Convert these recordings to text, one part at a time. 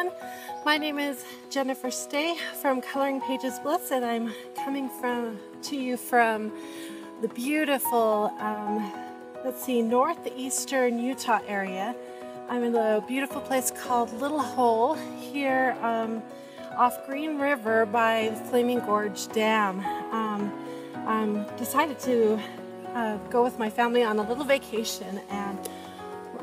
everyone. My name is Jennifer Stay from Coloring Pages Bliss, and I'm coming from to you from the beautiful, um, let's see, northeastern Utah area. I'm in a beautiful place called Little Hole here um, off Green River by Flaming Gorge Dam. Um, I decided to uh, go with my family on a little vacation and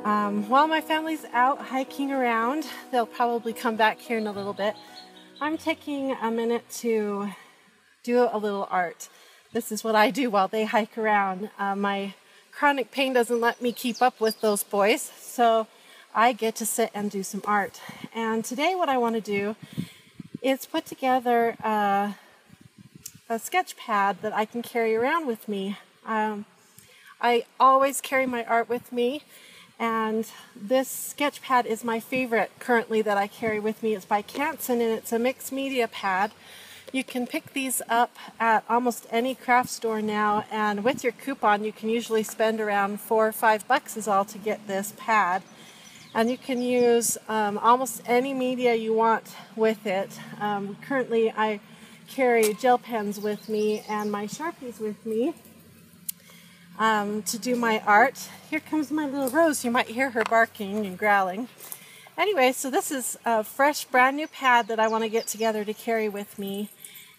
um, while my family's out hiking around, they'll probably come back here in a little bit. I'm taking a minute to do a little art. This is what I do while they hike around. Uh, my chronic pain doesn't let me keep up with those boys, so I get to sit and do some art. And today, what I want to do is put together a, a sketch pad that I can carry around with me. Um, I always carry my art with me and this sketch pad is my favorite currently that I carry with me. It's by Canson and it's a mixed media pad. You can pick these up at almost any craft store now and with your coupon you can usually spend around four or five bucks is all to get this pad. And you can use um, almost any media you want with it. Um, currently I carry gel pens with me and my Sharpies with me um, to do my art. Here comes my little Rose. You might hear her barking and growling. Anyway, so this is a fresh, brand new pad that I want to get together to carry with me.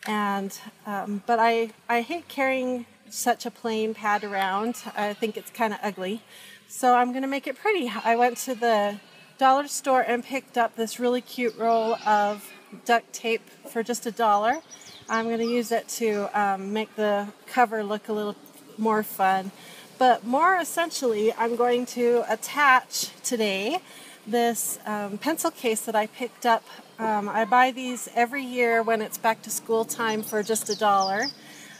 And um, but I I hate carrying such a plain pad around. I think it's kind of ugly. So I'm going to make it pretty. I went to the dollar store and picked up this really cute roll of duct tape for just a dollar. I'm going to use it to um, make the cover look a little more fun. But more essentially, I'm going to attach today this um, pencil case that I picked up. Um, I buy these every year when it's back to school time for just a dollar.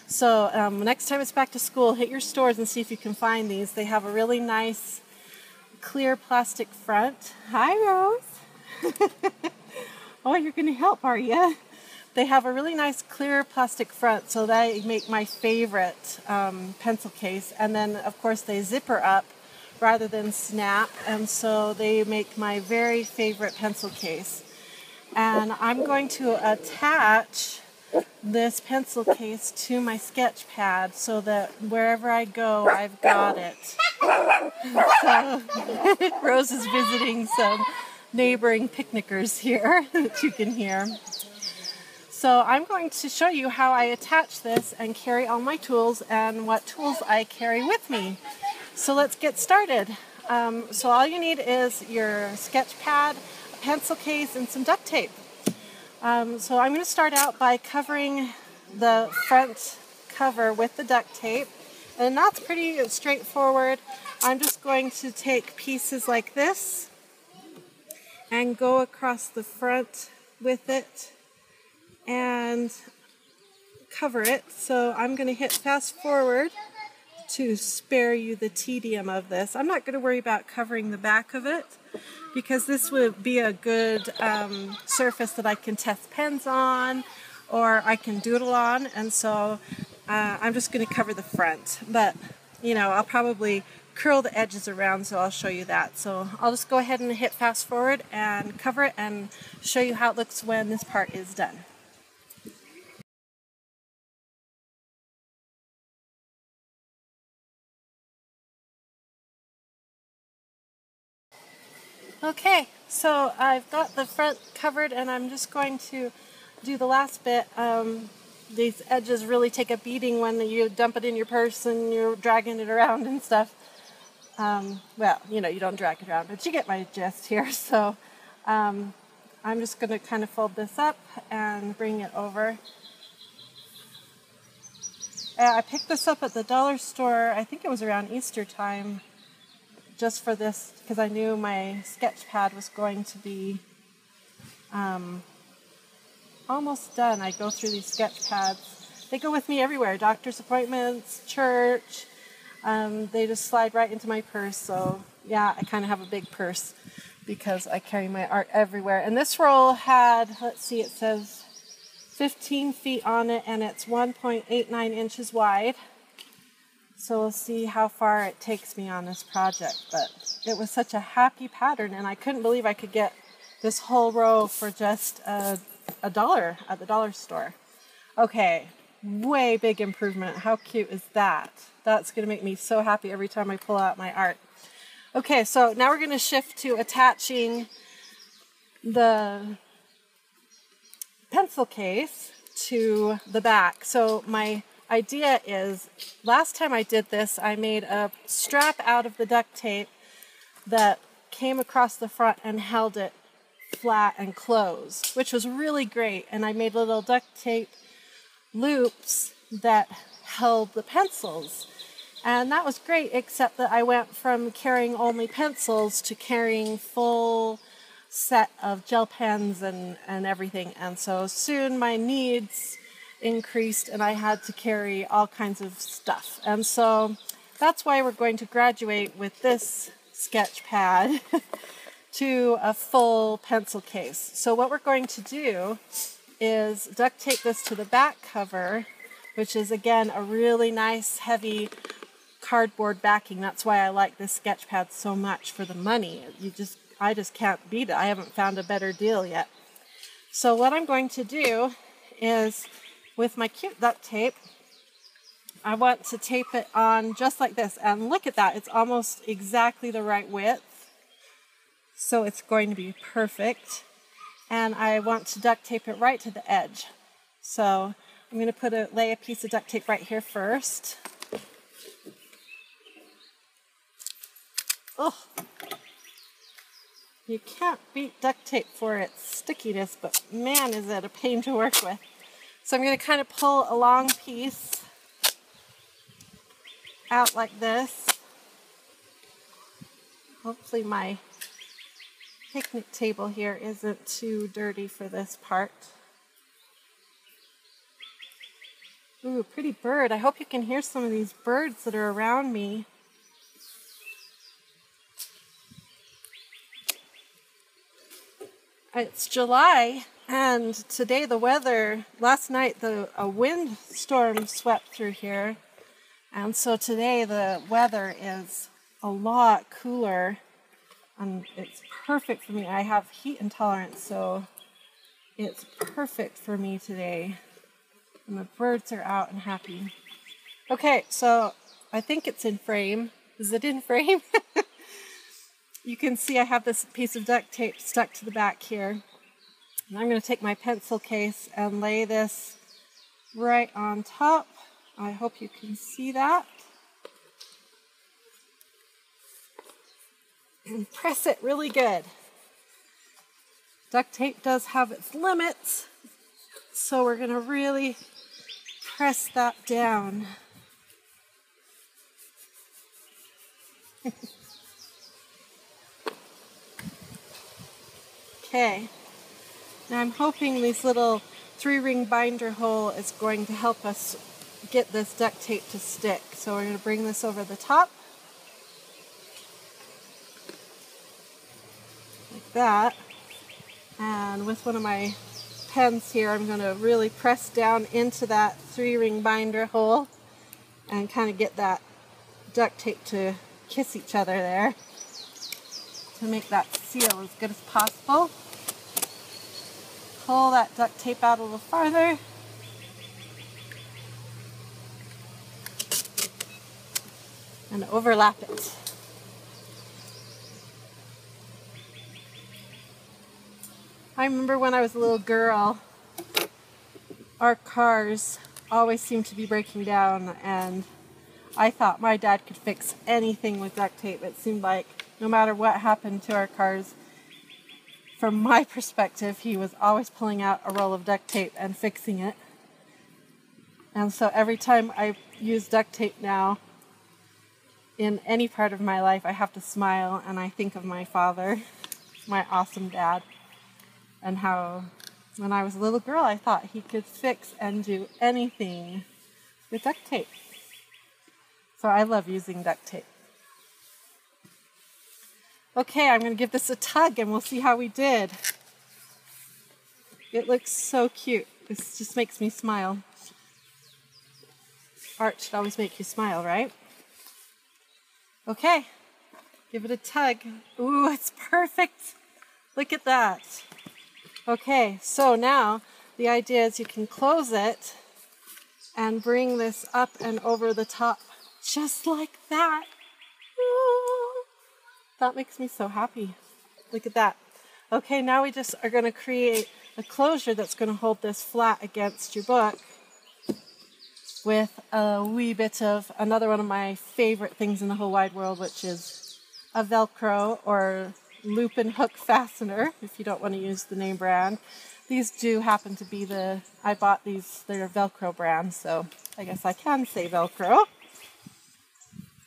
So um, next time it's back to school, hit your stores and see if you can find these. They have a really nice clear plastic front. Hi, Rose. oh, you're going to help, are you? They have a really nice clear plastic front, so they make my favorite um, pencil case. And then, of course, they zipper up rather than snap, and so they make my very favorite pencil case. And I'm going to attach this pencil case to my sketch pad so that wherever I go, I've got it. so, Rose is visiting some neighboring picnickers here that you can hear. So I'm going to show you how I attach this and carry all my tools and what tools I carry with me. So let's get started. Um, so all you need is your sketch pad, a pencil case, and some duct tape. Um, so I'm going to start out by covering the front cover with the duct tape. And that's pretty straightforward. I'm just going to take pieces like this and go across the front with it and cover it. So I'm going to hit fast forward to spare you the tedium of this. I'm not going to worry about covering the back of it because this would be a good um, surface that I can test pens on or I can doodle on and so uh, I'm just going to cover the front but you know I'll probably curl the edges around so I'll show you that so I'll just go ahead and hit fast forward and cover it and show you how it looks when this part is done. Okay, so I've got the front covered and I'm just going to do the last bit. Um, these edges really take a beating when you dump it in your purse and you're dragging it around and stuff. Um, well, you know, you don't drag it around, but you get my gist here. So um, I'm just going to kind of fold this up and bring it over. Uh, I picked this up at the dollar store, I think it was around Easter time just for this because I knew my sketch pad was going to be um, almost done. I go through these sketch pads. They go with me everywhere doctor's appointments, church. Um, they just slide right into my purse. So, yeah, I kind of have a big purse because I carry my art everywhere. And this roll had, let's see, it says 15 feet on it and it's 1.89 inches wide. So we'll see how far it takes me on this project. But it was such a happy pattern, and I couldn't believe I could get this whole row for just a, a dollar at the dollar store. Okay, way big improvement. How cute is that? That's going to make me so happy every time I pull out my art. Okay, so now we're going to shift to attaching the pencil case to the back. So my idea is last time I did this, I made a strap out of the duct tape that came across the front and held it flat and closed, which was really great. And I made little duct tape loops that held the pencils. And that was great, except that I went from carrying only pencils to carrying full set of gel pens and, and everything. And so soon my needs increased and I had to carry all kinds of stuff. And so that's why we're going to graduate with this sketch pad to a full pencil case. So what we're going to do is duct tape this to the back cover, which is again a really nice heavy cardboard backing. That's why I like this sketch pad so much for the money. You just I just can't beat it. I haven't found a better deal yet. So what I'm going to do is with my cute duct tape, I want to tape it on just like this. And look at that, it's almost exactly the right width. So it's going to be perfect. And I want to duct tape it right to the edge. So I'm going to put a lay a piece of duct tape right here first. Oh, you can't beat duct tape for its stickiness, but man, is it a pain to work with. So I'm going to kind of pull a long piece out like this. Hopefully my picnic table here isn't too dirty for this part. Ooh, pretty bird. I hope you can hear some of these birds that are around me. It's July and today the weather, last night the a wind storm swept through here. And so today the weather is a lot cooler and it's perfect for me. I have heat intolerance, so it's perfect for me today. And the birds are out and happy. Okay, so I think it's in frame. Is it in frame? you can see I have this piece of duct tape stuck to the back here. And I'm going to take my pencil case and lay this right on top. I hope you can see that. And press it really good. Duct tape does have its limits, so we're going to really press that down. okay. Now I'm hoping this little three ring binder hole is going to help us get this duct tape to stick. So we're going to bring this over the top. Like that. And with one of my pens here, I'm going to really press down into that three ring binder hole and kind of get that duct tape to kiss each other there to make that seal as good as possible pull that duct tape out a little farther. And overlap it. I remember when I was a little girl, our cars always seemed to be breaking down and I thought my dad could fix anything with duct tape. It seemed like no matter what happened to our cars, from my perspective, he was always pulling out a roll of duct tape and fixing it. And so every time I use duct tape now, in any part of my life, I have to smile and I think of my father, my awesome dad, and how when I was a little girl, I thought he could fix and do anything with duct tape. So I love using duct tape. Okay, I'm going to give this a tug and we'll see how we did. It looks so cute. This just makes me smile. Art should always make you smile, right? Okay, give it a tug. Ooh, it's perfect. Look at that. Okay, so now the idea is you can close it and bring this up and over the top just like that. That makes me so happy. Look at that. Okay, now we just are going to create a closure that's going to hold this flat against your book with a wee bit of another one of my favorite things in the whole wide world, which is a Velcro or loop and hook fastener, if you don't want to use the name brand. These do happen to be the, I bought these, they're Velcro brand, so I guess I can say Velcro.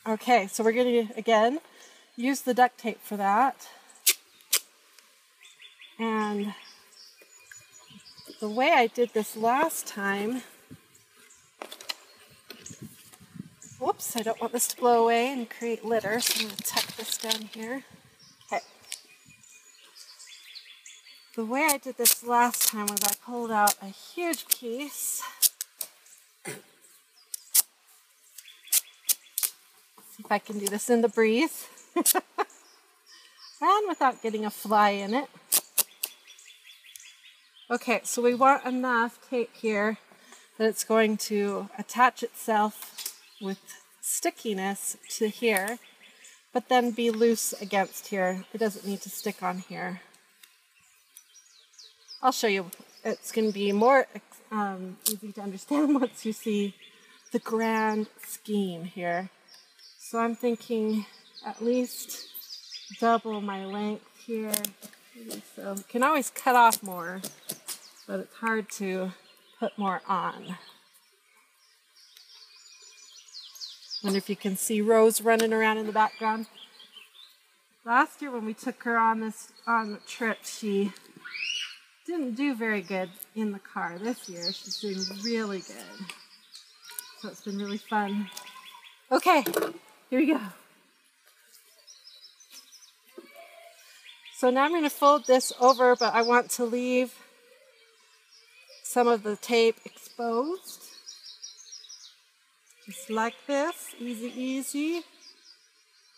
Okay, so we're going to, again, use the duct tape for that. And the way I did this last time, whoops, I don't want this to blow away and create litter, so I'm going to tuck this down here. Okay. The way I did this last time was I pulled out a huge piece. See if I can do this in the breeze. and without getting a fly in it. Okay, so we want enough tape here that it's going to attach itself with stickiness to here, but then be loose against here. It doesn't need to stick on here. I'll show you. It's going to be more um, easy to understand once you see the grand scheme here. So I'm thinking at least double my length here. So can always cut off more, but it's hard to put more on. Wonder if you can see Rose running around in the background. Last year when we took her on this on the trip, she didn't do very good in the car. This year she's doing really good. So it's been really fun. Okay, here we go. So now I'm going to fold this over, but I want to leave some of the tape exposed. Just like this, easy, easy.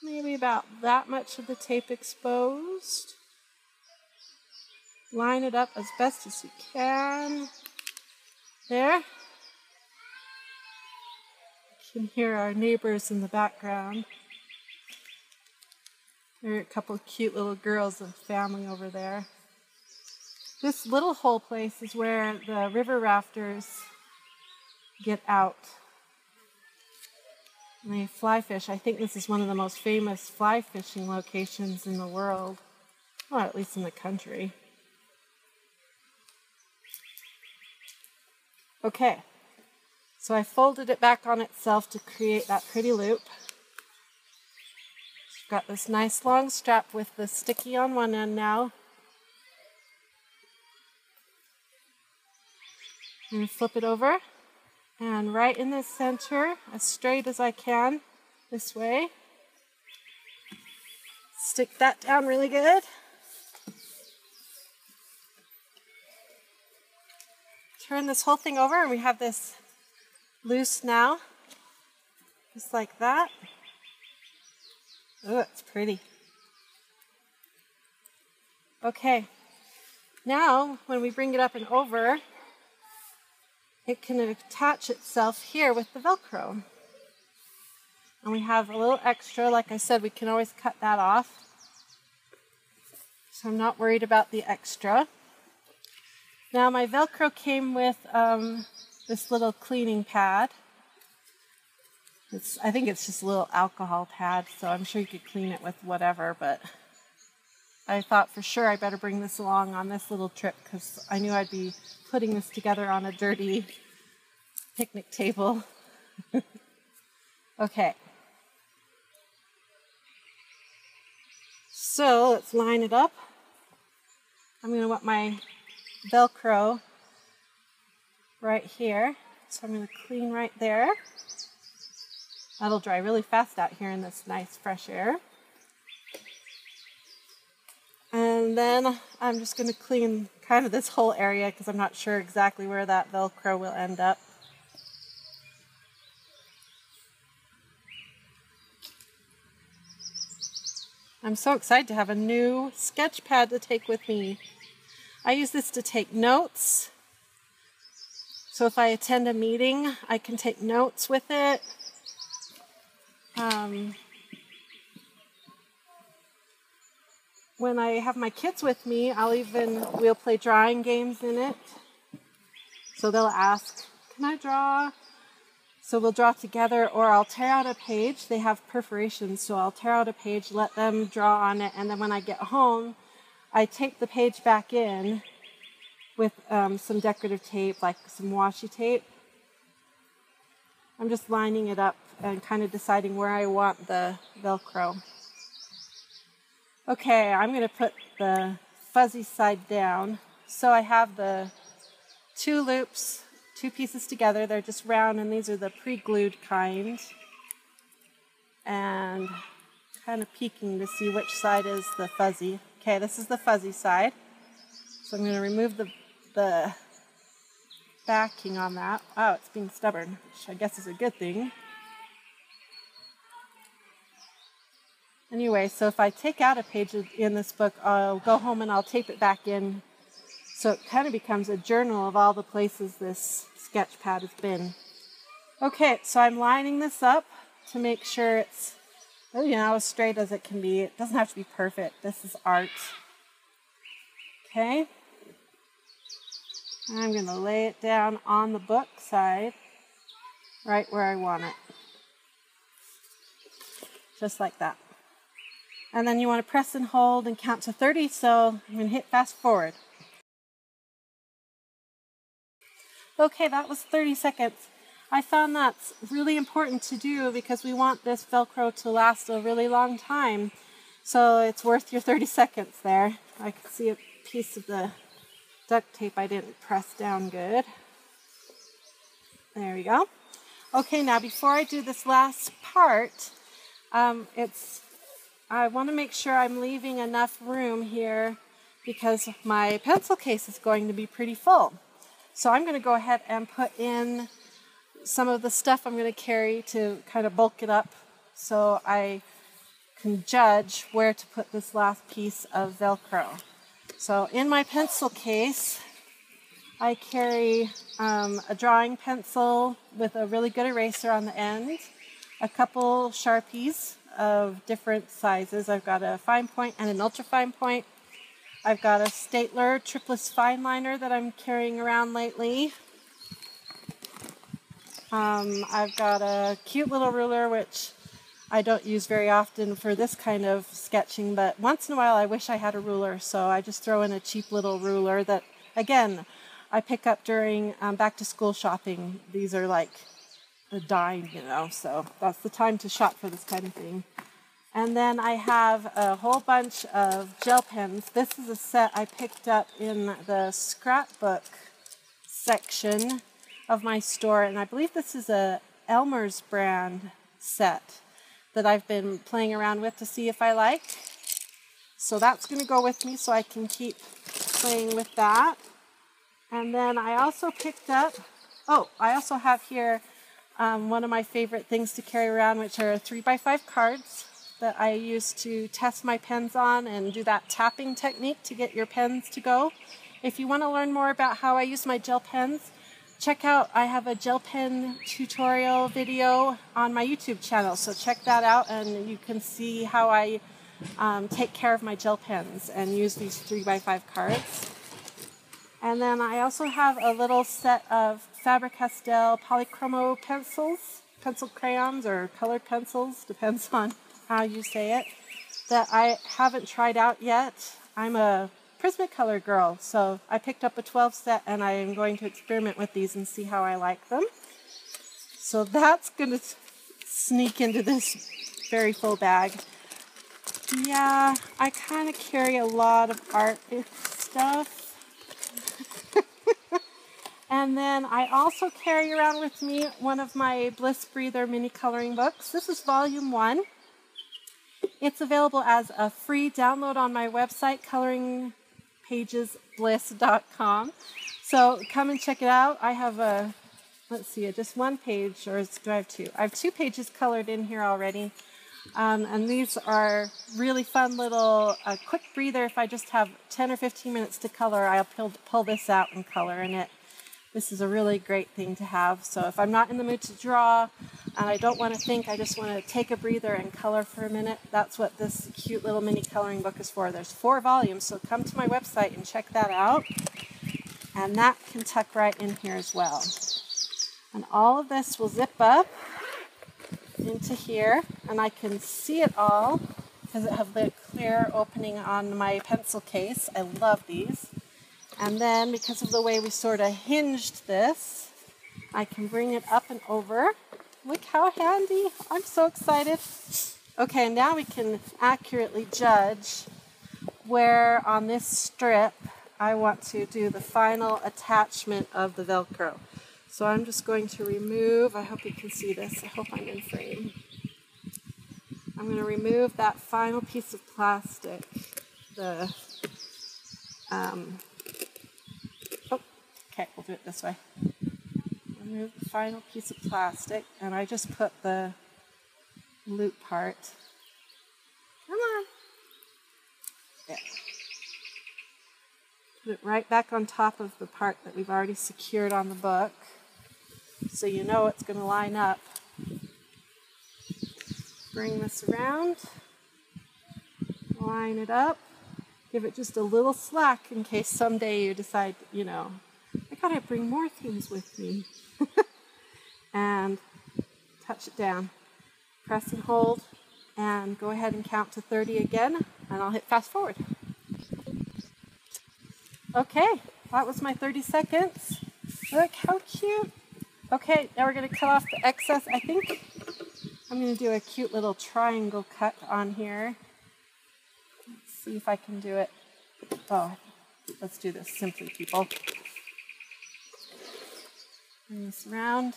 Maybe about that much of the tape exposed. Line it up as best as you can. There. You can hear our neighbors in the background. There are a couple cute little girls and family over there. This little hole place is where the river rafters get out. And they fly fish. I think this is one of the most famous fly fishing locations in the world, or at least in the country. Okay, so I folded it back on itself to create that pretty loop. Got this nice long strap with the sticky on one end now. And flip it over. And right in the center, as straight as I can, this way. Stick that down really good. Turn this whole thing over and we have this loose now, just like that. Oh, it's pretty. Okay, now when we bring it up and over, it can attach itself here with the Velcro. And we have a little extra, like I said, we can always cut that off. So I'm not worried about the extra. Now my Velcro came with um, this little cleaning pad. It's, I think it's just a little alcohol pad, so I'm sure you could clean it with whatever, but I thought for sure I better bring this along on this little trip because I knew I'd be putting this together on a dirty picnic table. okay. So let's line it up. I'm going to want my Velcro right here. So I'm going to clean right there. That'll dry really fast out here in this nice fresh air. And then I'm just going to clean kind of this whole area because I'm not sure exactly where that Velcro will end up. I'm so excited to have a new sketch pad to take with me. I use this to take notes. So if I attend a meeting, I can take notes with it. Um, when I have my kids with me, I'll even, we'll play drawing games in it. So they'll ask, can I draw? So we'll draw together, or I'll tear out a page. They have perforations, so I'll tear out a page, let them draw on it, and then when I get home, I tape the page back in with um, some decorative tape, like some washi tape. I'm just lining it up and kind of deciding where I want the Velcro. Okay, I'm going to put the fuzzy side down. So I have the two loops two pieces together. They're just round, and these are the pre-glued kind. And kind of peeking to see which side is the fuzzy. Okay, this is the fuzzy side. So I'm going to remove the, the backing on that. Oh, it's being stubborn, which I guess is a good thing. Anyway, so if I take out a page in this book, I'll go home and I'll tape it back in so it kind of becomes a journal of all the places this sketch pad has been. Okay, so I'm lining this up to make sure it's, oh, you know, as straight as it can be. It doesn't have to be perfect. This is art. Okay. I'm going to lay it down on the book side, right where I want it. Just like that. And then you want to press and hold and count to 30, so I'm going to hit fast forward. Okay, that was 30 seconds. I found that's really important to do because we want this Velcro to last a really long time. So it's worth your 30 seconds there. I can see a piece of the duct tape I didn't press down good. There we go. Okay, now before I do this last part, um, it's I want to make sure I'm leaving enough room here because my pencil case is going to be pretty full. So I'm going to go ahead and put in some of the stuff I'm going to carry to kind of bulk it up so I can judge where to put this last piece of Velcro. So in my pencil case, I carry um, a drawing pencil with a really good eraser on the end, a couple Sharpies of different sizes. I've got a fine point and an ultra fine point, I've got a Staedtler Triplus Fine Liner that I'm carrying around lately. Um, I've got a cute little ruler which I don't use very often for this kind of sketching, but once in a while I wish I had a ruler, so I just throw in a cheap little ruler that, again, I pick up during um, back to school shopping. These are like a dime, you know, so that's the time to shop for this kind of thing. And then I have a whole bunch of gel pens. This is a set I picked up in the scrapbook section of my store, and I believe this is a Elmer's brand set that I've been playing around with to see if I like. So that's going to go with me so I can keep playing with that. And then I also picked up, oh, I also have here um, one of my favorite things to carry around, which are 3x5 cards that I use to test my pens on and do that tapping technique to get your pens to go. If you want to learn more about how I use my gel pens, check out, I have a gel pen tutorial video on my YouTube channel. So check that out and you can see how I um, take care of my gel pens and use these 3x5 cards. And then I also have a little set of Faber-Castell Polychromo pencils, pencil crayons or colored pencils, depends on how you say it, that I haven't tried out yet. I'm a Prismacolor girl, so I picked up a 12 set and I am going to experiment with these and see how I like them. So that's going to sneak into this very full bag. Yeah, I kind of carry a lot of art stuff. and then I also carry around with me one of my Bliss Breather mini coloring books. This is volume one. It's available as a free download on my website, coloringpagesbliss.com. So come and check it out. I have a, let's see, just one page, or do I have two? I have two pages colored in here already. Um, and these are really fun little uh, quick breather. If I just have 10 or 15 minutes to color, I'll pull, pull this out and color in it. This is a really great thing to have. So if I'm not in the mood to draw I don't want to think, I just want to take a breather and color for a minute, that's what this cute little mini coloring book is for. There's four volumes, so come to my website and check that out. And that can tuck right in here as well. And all of this will zip up into here and I can see it all because it has the clear opening on my pencil case. I love these. And then because of the way we sort of hinged this, I can bring it up and over. Look how handy. I'm so excited. Okay, now we can accurately judge where on this strip I want to do the final attachment of the Velcro. So I'm just going to remove, I hope you can see this, I hope I'm in frame. I'm going to remove that final piece of plastic, the, um, oh, okay, we'll do it this way. Remove the final piece of plastic, and I just put the loop part. Come on. Yeah. Put it right back on top of the part that we've already secured on the book so you know it's going to line up. Bring this around, line it up, give it just a little slack in case someday you decide, you know, I gotta bring more things with me. and touch it down. Press and hold, and go ahead and count to 30 again, and I'll hit fast forward. Okay, that was my 30 seconds. Look how cute. Okay, now we're going to cut off the excess. I think I'm going to do a cute little triangle cut on here. Let's see if I can do it. Oh, let's do this simply, people. This around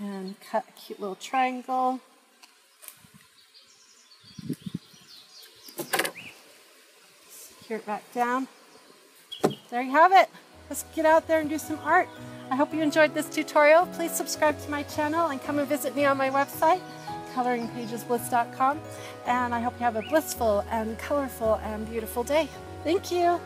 and cut a cute little triangle. Secure it back down. There you have it. Let's get out there and do some art. I hope you enjoyed this tutorial. Please subscribe to my channel and come and visit me on my website, coloringpagesbliss.com. And I hope you have a blissful and colorful and beautiful day. Thank you.